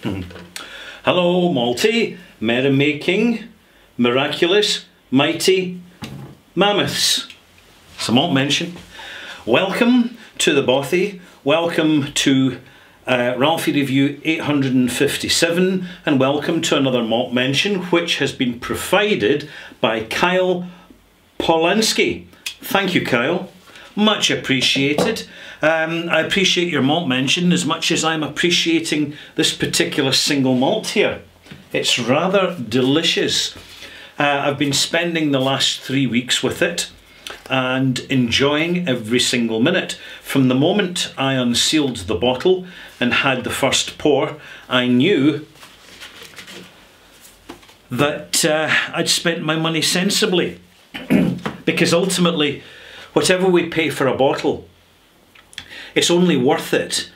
Hello, Malty, merrymaking, miraculous, mighty, mammoths. Some mention. Welcome to the Bothy. Welcome to uh, Ralfy Review 857 and welcome to another malt mention which has been provided by Kyle Polanski. Thank you, Kyle. Much appreciated. Um, I appreciate your malt mention as much as I'm appreciating this particular single malt here. It's rather delicious. Uh, I've been spending the last three weeks with it and enjoying every single minute. From the moment I unsealed the bottle and had the first pour, I knew that uh, I'd spent my money sensibly. because ultimately, whatever we pay for a bottle, it's only worth it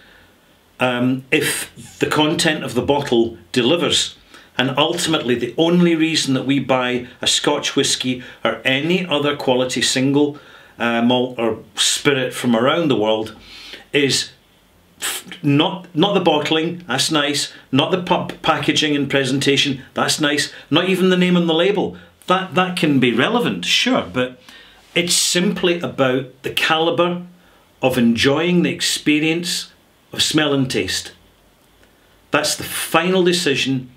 um, if the content of the bottle delivers. And ultimately, the only reason that we buy a Scotch whisky or any other quality single uh, malt or spirit from around the world is not not the bottling that's nice not the pub packaging and presentation that's nice not even the name on the label that that can be relevant sure but it's simply about the caliber of enjoying the experience of smell and taste that's the final decision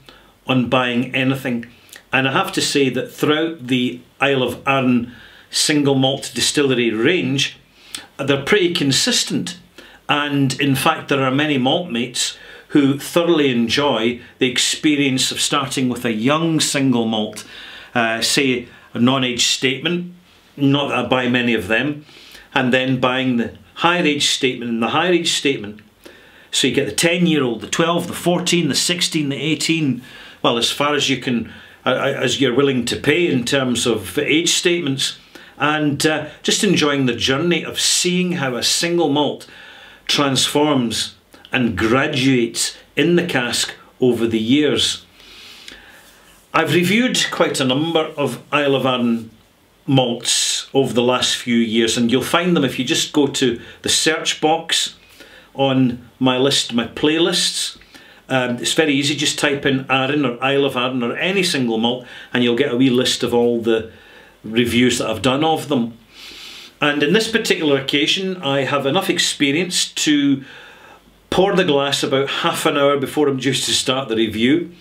on buying anything. And I have to say that throughout the Isle of Arran single malt distillery range, they're pretty consistent. And in fact, there are many malt mates who thoroughly enjoy the experience of starting with a young single malt, uh, say a non-age statement, not that I buy many of them, and then buying the higher age statement. And the higher age statement, so you get the 10 year old, the 12, the 14, the 16, the 18, well, as far as you can, uh, uh, as you're willing to pay in terms of age statements, and uh, just enjoying the journey of seeing how a single malt transforms and graduates in the cask over the years. I've reviewed quite a number of Isle of Arran malts over the last few years and you'll find them if you just go to the search box on my list, my playlists um, it's very easy, just type in Arran or Isle of Arran or any single malt and you'll get a wee list of all the reviews that I've done of them. And in this particular occasion, I have enough experience to pour the glass about half an hour before I'm due to start the review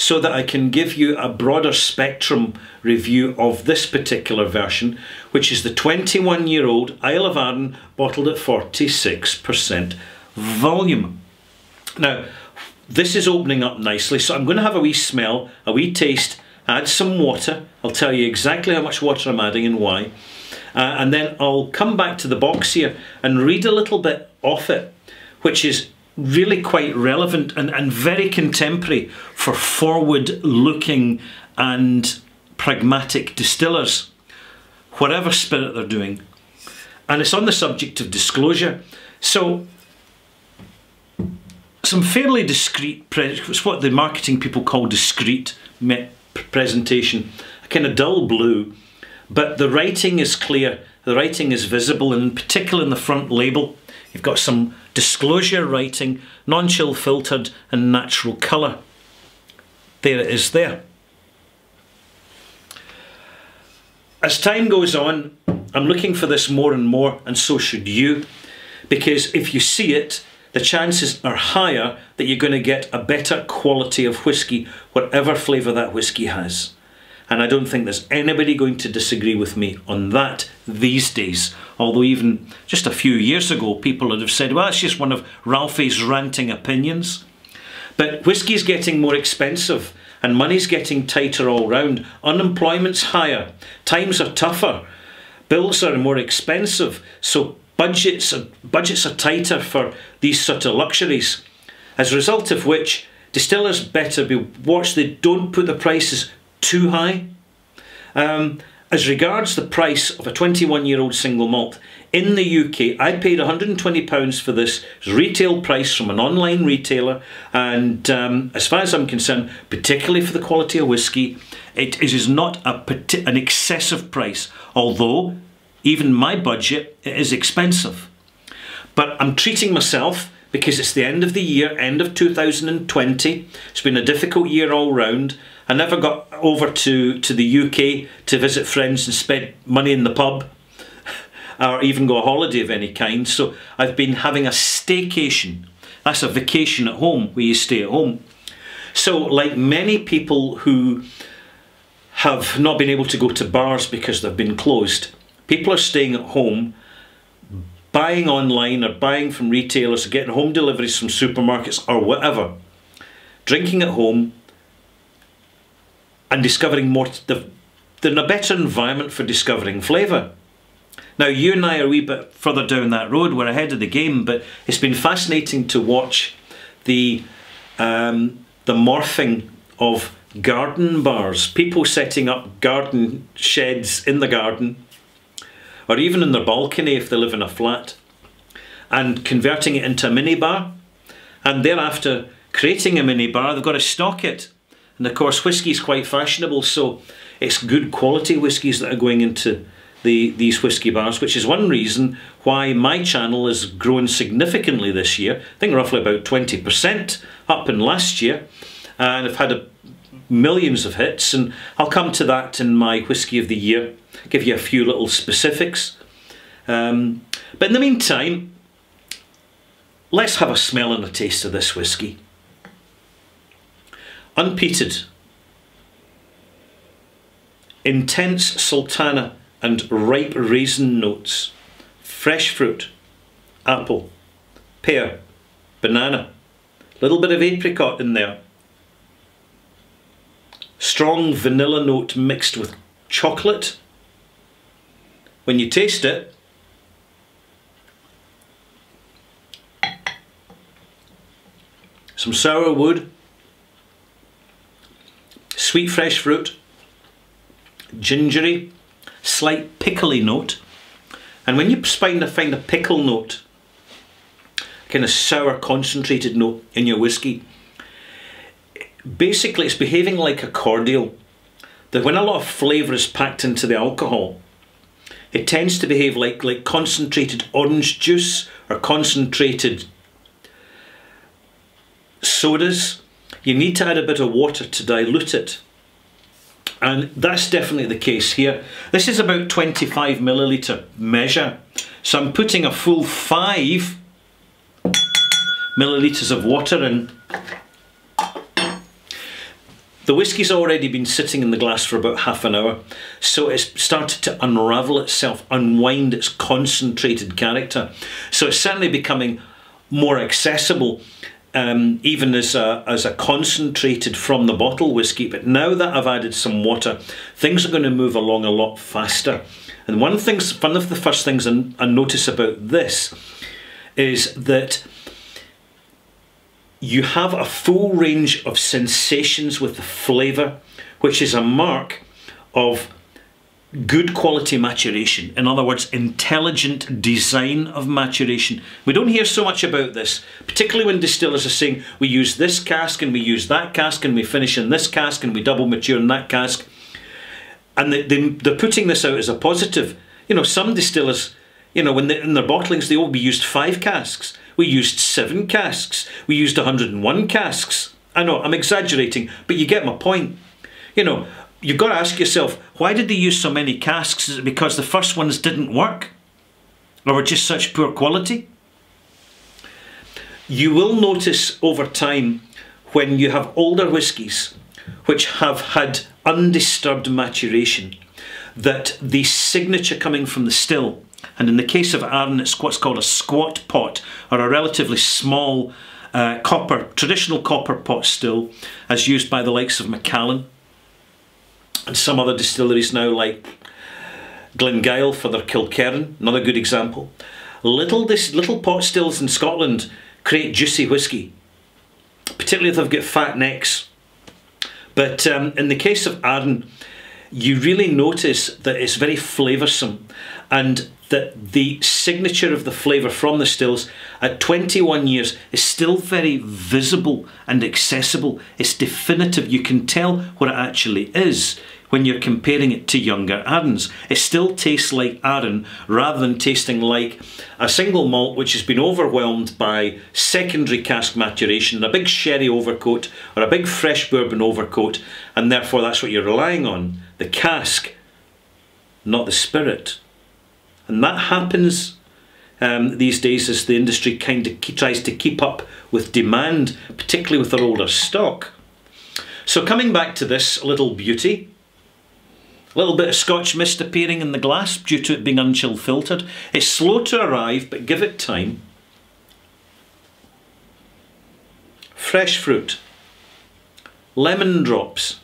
so that I can give you a broader spectrum review of this particular version, which is the 21 year old Isle of Arran bottled at 46% volume. Now, this is opening up nicely, so I'm going to have a wee smell, a wee taste, add some water. I'll tell you exactly how much water I'm adding and why. Uh, and then I'll come back to the box here and read a little bit off it, which is really quite relevant and, and very contemporary for forward looking and pragmatic distillers, whatever spirit they're doing. And it's on the subject of disclosure. So some fairly discreet, it's what the marketing people call discreet presentation, a kind of dull blue, but the writing is clear, the writing is visible, and in particular in the front label, you've got some disclosure writing, non-chill filtered and natural colour. There it is there. As time goes on, I'm looking for this more and more, and so should you, because if you see it, the chances are higher that you're going to get a better quality of whisky, whatever flavour that whisky has. And I don't think there's anybody going to disagree with me on that these days. Although even just a few years ago, people would have said, well, it's just one of Ralfy's ranting opinions. But whiskey's getting more expensive and money's getting tighter all round. Unemployment's higher. Times are tougher. Bills are more expensive. So budgets are, budgets are tighter for these sort of luxuries, as a result of which distillers better be watched they don't put the prices too high. Um, as regards the price of a 21 year old single malt, in the UK, I paid £120 for this retail price from an online retailer, and um, as far as I'm concerned, particularly for the quality of whisky, it is not a, an excessive price, although even my budget is expensive. But I'm treating myself because it's the end of the year, end of 2020. It's been a difficult year all round. I never got over to, to the UK to visit friends and spend money in the pub or even go a holiday of any kind. So I've been having a staycation. That's a vacation at home where you stay at home. So, like many people who have not been able to go to bars because they've been closed, people are staying at home buying online or buying from retailers or getting home deliveries from supermarkets or whatever, drinking at home and discovering more, they're in a better environment for discovering flavour. Now, you and I are a wee bit further down that road, we're ahead of the game, but it's been fascinating to watch the, um, the morphing of garden bars, people setting up garden sheds in the garden or even in their balcony if they live in a flat, and converting it into a mini bar, and thereafter creating a mini bar. they've got to stock it. And of course, whiskey is quite fashionable, so it's good quality whiskies that are going into the, these whiskey bars, which is one reason why my channel has grown significantly this year. I think roughly about 20% up in last year, and I've had a, millions of hits, and I'll come to that in my whiskey of the year give you a few little specifics. Um, but in the meantime, let's have a smell and a taste of this whisky. Unpeated. Intense sultana and ripe raisin notes. Fresh fruit. Apple. Pear. Banana. Little bit of apricot in there. Strong vanilla note mixed with chocolate when you taste it, some sour wood, sweet fresh fruit, gingery, slight pickly note, and when you find a, find a pickle note, kind of sour concentrated note in your whiskey, basically it's behaving like a cordial. That when a lot of flavour is packed into the alcohol, it tends to behave like, like concentrated orange juice or concentrated sodas. You need to add a bit of water to dilute it. And that's definitely the case here. This is about 25 milliliter measure. So I'm putting a full five milliliters of water in the whiskey's already been sitting in the glass for about half an hour, so it's started to unravel itself, unwind its concentrated character. So it's certainly becoming more accessible, um, even as a, as a concentrated from the bottle whiskey. But now that I've added some water, things are going to move along a lot faster. And one, things, one of the first things I, I notice about this is that you have a full range of sensations with the flavour, which is a mark of good quality maturation. In other words, intelligent design of maturation. We don't hear so much about this, particularly when distillers are saying we use this cask and we use that cask and we finish in this cask and we double mature in that cask. And they, they, they're putting this out as a positive. You know, some distillers, you know, when they, in their bottlings, they all be used five casks. We used seven casks. We used 101 casks. I know, I'm exaggerating, but you get my point. You know, you've got to ask yourself, why did they use so many casks? Is it because the first ones didn't work? Or were just such poor quality? You will notice over time when you have older whiskies which have had undisturbed maturation that the signature coming from the still and in the case of Arran, it's what's called a squat pot, or a relatively small uh, copper, traditional copper pot still, as used by the likes of Macallan and some other distilleries now, like Glengyle for their Kilkerran, another good example. Little this little pot stills in Scotland create juicy whiskey, particularly if they've got fat necks. But um, in the case of Arran, you really notice that it's very flavoursome and that the signature of the flavour from the stills at 21 years is still very visible and accessible. It's definitive. You can tell what it actually is when you're comparing it to younger Arran's. It still tastes like Arden rather than tasting like a single malt which has been overwhelmed by secondary cask maturation, a big sherry overcoat or a big fresh bourbon overcoat, and therefore that's what you're relying on the cask, not the spirit. And that happens um, these days as the industry kind of tries to keep up with demand, particularly with their older stock. So coming back to this little beauty, a little bit of Scotch mist appearing in the glass due to it being unchill filtered. It's slow to arrive, but give it time. Fresh fruit, lemon drops,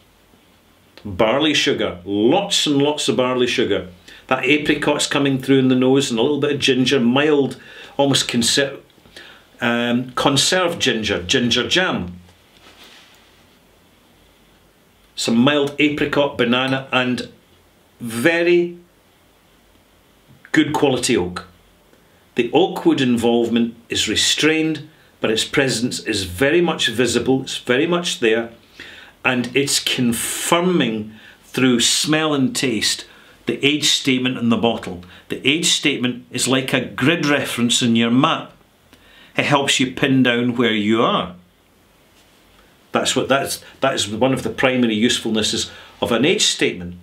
barley sugar, lots and lots of barley sugar. That apricot's coming through in the nose and a little bit of ginger, mild, almost conser um, conserved ginger, ginger jam. Some mild apricot, banana and very good quality oak. The oak wood involvement is restrained, but its presence is very much visible, it's very much there, and it's confirming through smell and taste the age statement in the bottle. The age statement is like a grid reference in your map. It helps you pin down where you are. That's what that's that is one of the primary usefulnesses of an age statement.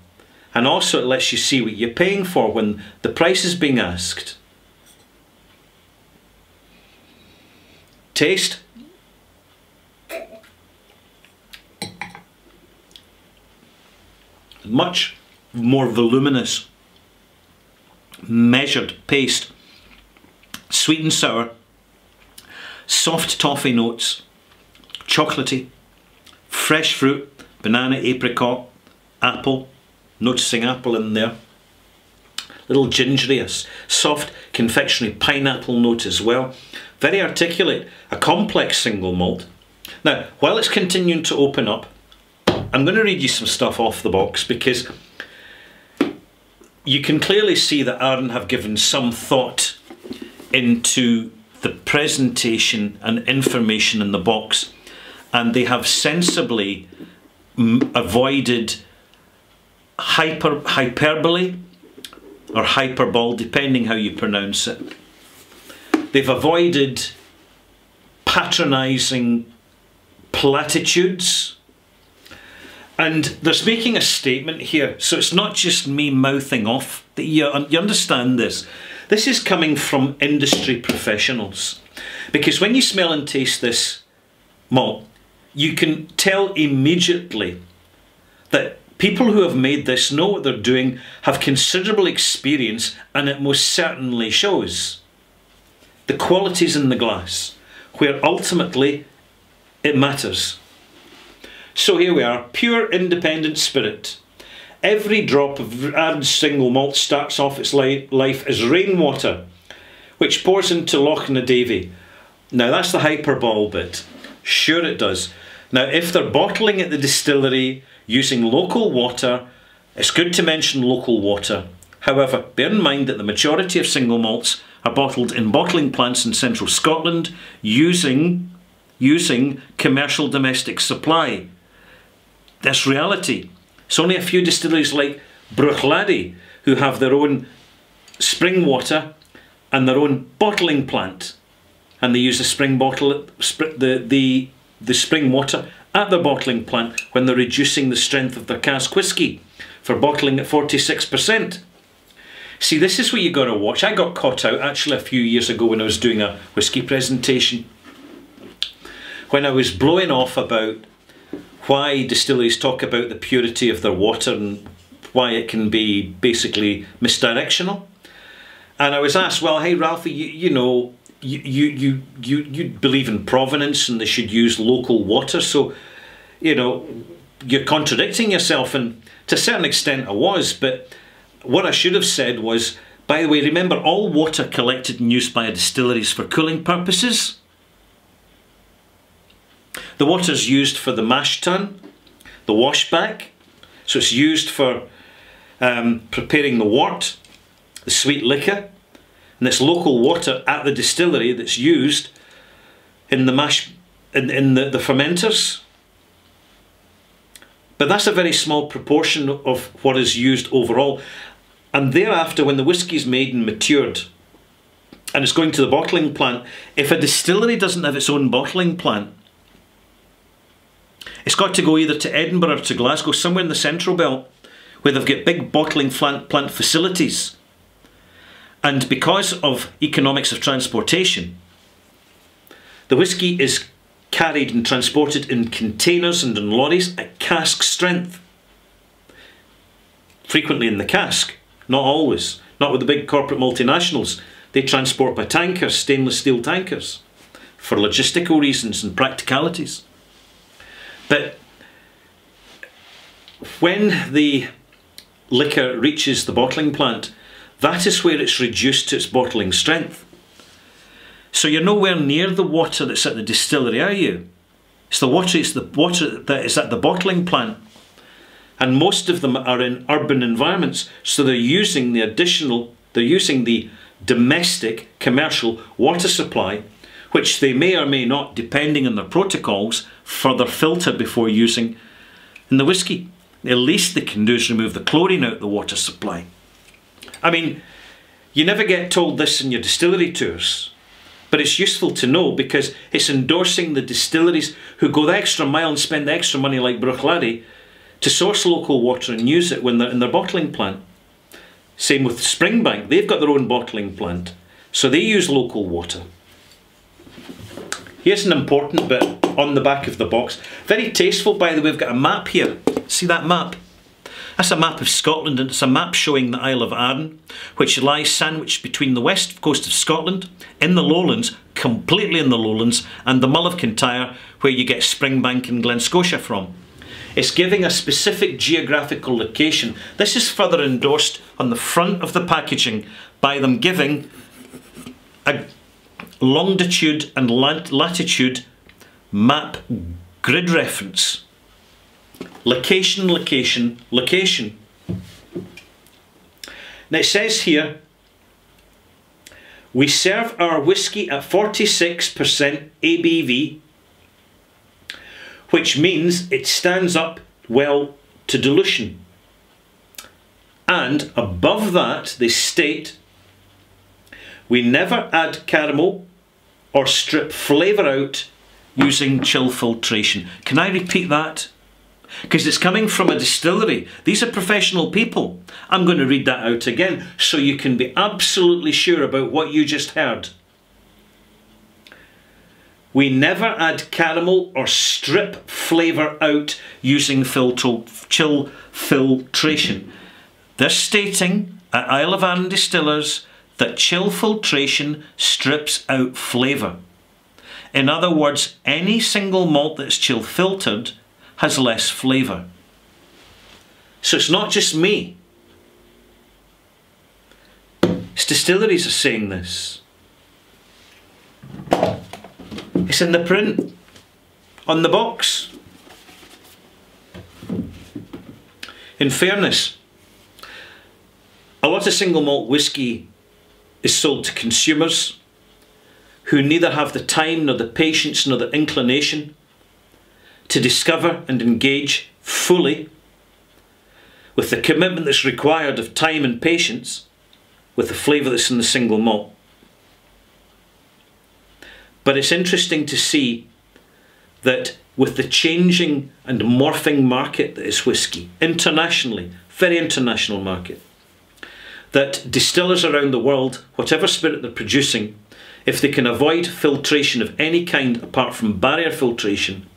And also it lets you see what you're paying for when the price is being asked. Taste. Much more voluminous, measured paste, sweet and sour, soft toffee notes, chocolatey, fresh fruit, banana, apricot, apple, noticing apple in there. Little gingery, soft confectionery pineapple note as well. Very articulate, a complex single malt. Now, while it's continuing to open up, I'm going to read you some stuff off the box because you can clearly see that Arran have given some thought into the presentation and information in the box and they have sensibly avoided hyper, hyperbole or hyperbole, depending how you pronounce it. They've avoided patronising platitudes. And they're making a statement here, so it's not just me mouthing off. You, you understand this. This is coming from industry professionals. Because when you smell and taste this malt, you can tell immediately that People who have made this know what they're doing, have considerable experience, and it most certainly shows. The qualities in the glass, where ultimately it matters. So here we are, pure independent spirit. Every drop of Arran's single malt starts off its life as rainwater, which pours into Loch na Davie. Now that's the hyperbole bit. Sure it does. Now if they're bottling at the distillery, using local water. It's good to mention local water. However, bear in mind that the majority of single malts are bottled in bottling plants in central Scotland using, using commercial domestic supply. That's reality. It's only a few distilleries like Bruichladdich who have their own spring water and their own bottling plant. And they use the spring bottle, the, the, the spring water at the bottling plant when they're reducing the strength of their cask whisky for bottling at 46%. See, this is what you got to watch. I got caught out actually a few years ago when I was doing a whisky presentation. When I was blowing off about why distilleries talk about the purity of their water and why it can be basically misdirectional. And I was asked, well, hey, Ralfy, you, you know, you, you, you, you believe in provenance and they should use local water. So, you know, you're contradicting yourself. And to a certain extent, I was. But what I should have said was, by the way, remember all water collected and used by is for cooling purposes. The water is used for the mash tun, the washback. So it's used for um, preparing the wort, the sweet liquor and it's local water at the distillery that's used in the mash in, in the, the fermenters But that's a very small proportion of what is used overall. And thereafter, when the whiskey's made and matured, and it's going to the bottling plant, if a distillery doesn't have its own bottling plant, it's got to go either to Edinburgh or to Glasgow, somewhere in the central belt, where they've got big bottling plant, plant facilities. And because of economics of transportation, the whisky is carried and transported in containers and in lorries at cask strength. Frequently in the cask, not always. Not with the big corporate multinationals. They transport by tankers, stainless steel tankers, for logistical reasons and practicalities. But when the liquor reaches the bottling plant, that is where it's reduced to its bottling strength. So you're nowhere near the water that's at the distillery, are you? It's the water, it's the water that is at the bottling plant. And most of them are in urban environments, so they're using the additional, they're using the domestic commercial water supply, which they may or may not, depending on their protocols, further filter before using in the whisky. The least they can do is remove the chlorine out of the water supply. I mean, you never get told this in your distillery tours. But it's useful to know because it's endorsing the distilleries who go the extra mile and spend the extra money like Bruichladdich to source local water and use it when they're in their bottling plant. Same with Springbank, they've got their own bottling plant, so they use local water. Here's an important bit on the back of the box. Very tasteful, by the way, we've got a map here. See that map? That's a map of Scotland and it's a map showing the Isle of Arran, which lies sandwiched between the west coast of Scotland, in the lowlands, completely in the lowlands, and the Mull of Kintyre, where you get Springbank and Glen Scotia from. It's giving a specific geographical location. This is further endorsed on the front of the packaging by them giving a longitude and latitude map grid reference Location, location, location. Now it says here, we serve our whisky at 46% ABV, which means it stands up well to dilution. And above that, they state, we never add caramel or strip flavour out using chill filtration. Can I repeat that? Because it's coming from a distillery. These are professional people. I'm going to read that out again so you can be absolutely sure about what you just heard. We never add caramel or strip flavour out using filtro, chill filtration. They're stating at Isle of Arran Distillers that chill filtration strips out flavour. In other words, any single malt that's chill filtered has less flavour. So it's not just me. It's distilleries are saying this. It's in the print, on the box. In fairness, a lot of single malt whisky is sold to consumers who neither have the time nor the patience nor the inclination to discover and engage fully with the commitment that's required of time and patience with the flavour that's in the single malt. But it's interesting to see that with the changing and morphing market that is whisky, internationally, very international market, that distillers around the world, whatever spirit they're producing, if they can avoid filtration of any kind apart from barrier filtration,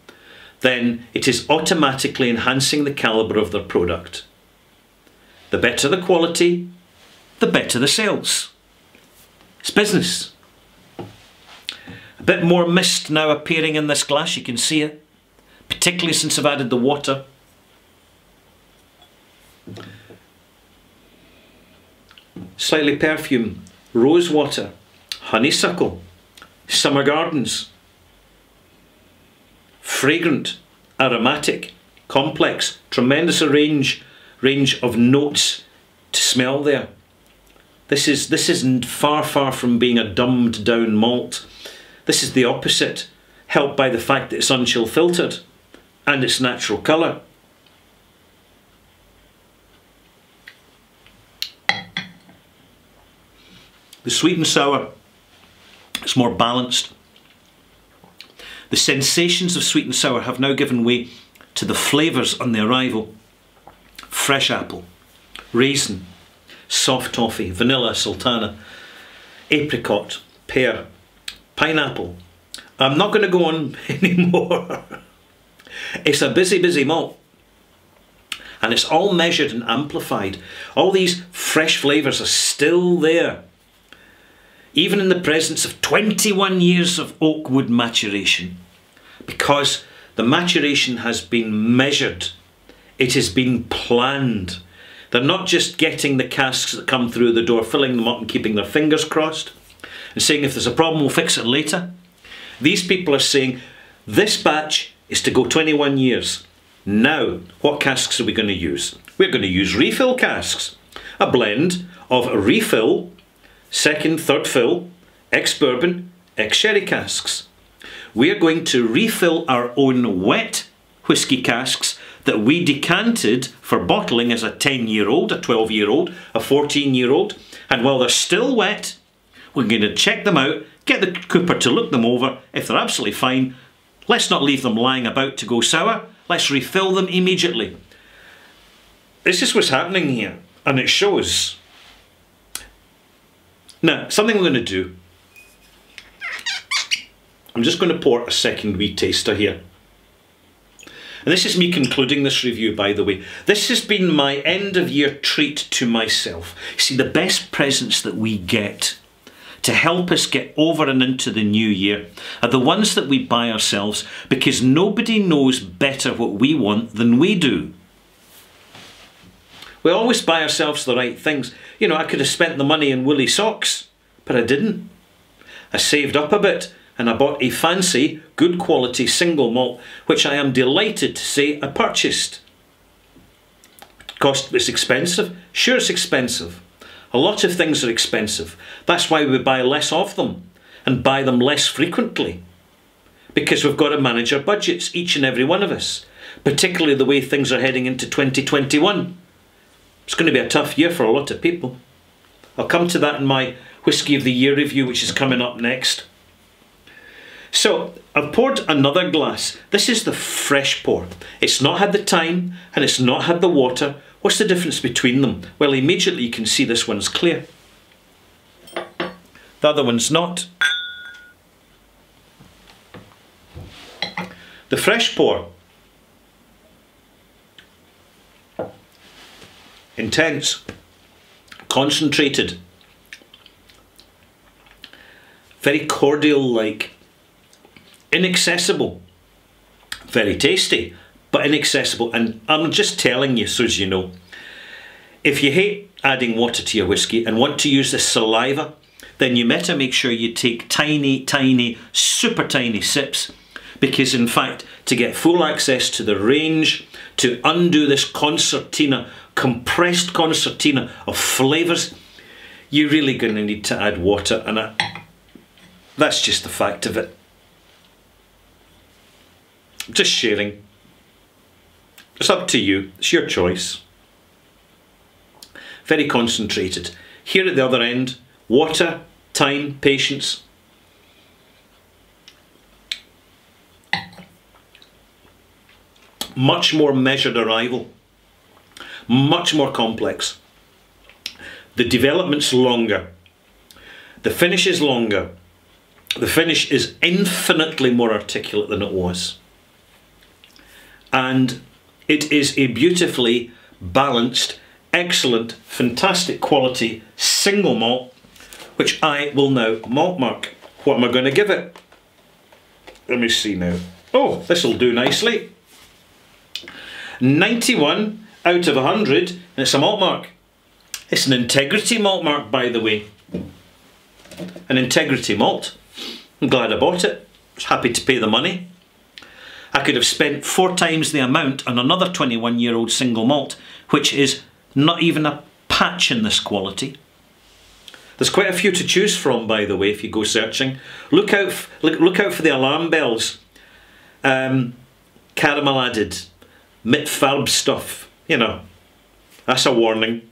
then it is automatically enhancing the calibre of their product. The better the quality, the better the sales. It's business. A bit more mist now appearing in this glass, you can see it, particularly since I've added the water. Slightly perfume, rose water, honeysuckle, summer gardens, fragrant, aromatic, complex, tremendous range, range of notes to smell there. This is this is far far from being a dumbed down malt. This is the opposite, helped by the fact that it's unchill filtered and its natural colour. The sweet and sour, it's more balanced. The sensations of sweet and sour have now given way to the flavours on the arrival. Fresh apple, raisin, soft toffee, vanilla, sultana, apricot, pear, pineapple. I'm not going to go on anymore. it's a busy, busy malt. And it's all measured and amplified. All these fresh flavours are still there. Even in the presence of 21 years of oak wood maturation. Because the maturation has been measured. It has been planned. They're not just getting the casks that come through the door, filling them up and keeping their fingers crossed and saying if there's a problem we'll fix it later. These people are saying this batch is to go 21 years. Now, what casks are we going to use? We're going to use refill casks. A blend of refill, second, third fill, ex-bourbon, ex-sherry casks. We are going to refill our own wet whisky casks that we decanted for bottling as a 10 year old, a 12 year old, a 14 year old. And while they're still wet, we're going to check them out, get the cooper to look them over. If they're absolutely fine, let's not leave them lying about to go sour. Let's refill them immediately. This is what's happening here, and it shows. Now, something we're going to do. I'm just going to pour a second wee taster here. And this is me concluding this review, by the way. This has been my end of year treat to myself. See, the best presents that we get to help us get over and into the new year are the ones that we buy ourselves because nobody knows better what we want than we do. We always buy ourselves the right things. You know, I could have spent the money in woolly socks, but I didn't. I saved up a bit and I bought a fancy, good quality single malt, which I am delighted to say I purchased. Cost it's expensive? Sure it's expensive. A lot of things are expensive. That's why we buy less of them and buy them less frequently. Because we've got to manage our budgets, each and every one of us, particularly the way things are heading into 2021. It's going to be a tough year for a lot of people. I'll come to that in my Whisky of the Year review, which is coming up next. So I've poured another glass. This is the fresh pour. It's not had the time and it's not had the water, What's the difference between them? Well, immediately you can see this one's clear. The other one's not. The fresh pour. Intense. Concentrated. Very cordial-like. Inaccessible. Very tasty but inaccessible. And I'm just telling you, so as you know, if you hate adding water to your whiskey and want to use the saliva, then you better make sure you take tiny, tiny, super tiny sips because in fact, to get full access to the range, to undo this concertina, compressed concertina of flavours, you're really going to need to add water and that's just the fact of it. Just sharing. It's up to you, it's your choice. Very concentrated. Here at the other end, water, time, patience. Much more measured arrival, much more complex. The development's longer, the finish is longer, the finish is infinitely more articulate than it was. And it is a beautifully balanced, excellent, fantastic quality single malt, which I will now malt mark. What am I going to give it? Let me see now. Oh, this will do nicely. 91 out of 100, and it's a malt mark. It's an integrity malt mark, by the way. An integrity malt. I'm glad I bought it. I was happy to pay the money. I could have spent four times the amount on another 21 year old single malt, which is not even a patch in this quality. There's quite a few to choose from, by the way, if you go searching. Look out, look, look out for the alarm bells. Um, caramel added, mit farb stuff, you know, that's a warning.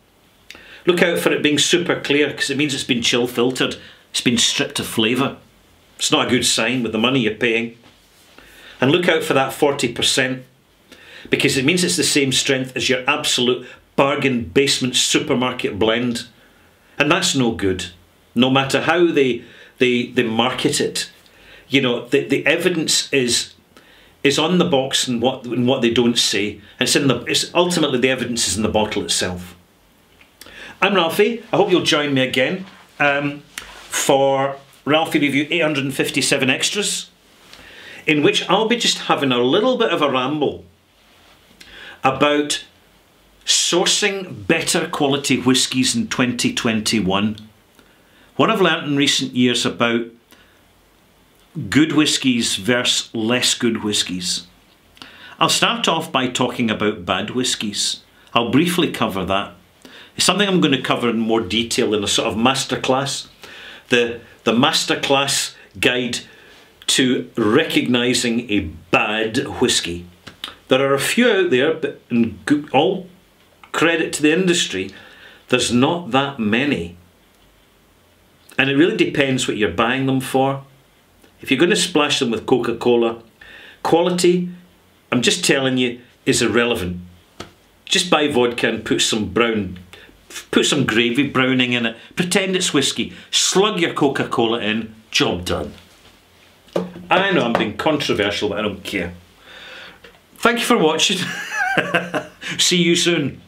Look out for it being super clear because it means it's been chill filtered. It's been stripped of flavour. It's not a good sign with the money you're paying. And look out for that 40% because it means it's the same strength as your absolute bargain basement supermarket blend. And that's no good. No matter how they they, they market it. You know, the, the evidence is is on the box and what and what they don't say. It's in the it's ultimately the evidence is in the bottle itself. I'm Ralfy. I hope you'll join me again um, for Ralfy Review 857 Extras, in which I'll be just having a little bit of a ramble about sourcing better quality whiskies in 2021. What I've learnt in recent years about good whiskies versus less good whiskies. I'll start off by talking about bad whiskies. I'll briefly cover that. It's something I'm going to cover in more detail in a sort of masterclass. The, the masterclass guide to recognising a bad whisky. There are a few out there, but in all credit to the industry, there's not that many. And it really depends what you're buying them for. If you're going to splash them with Coca Cola, quality, I'm just telling you, is irrelevant. Just buy vodka and put some brown, put some gravy browning in it. Pretend it's whiskey. Slug your Coca Cola in, job done. I know I'm being controversial, but I don't care. Thank you for watching. See you soon.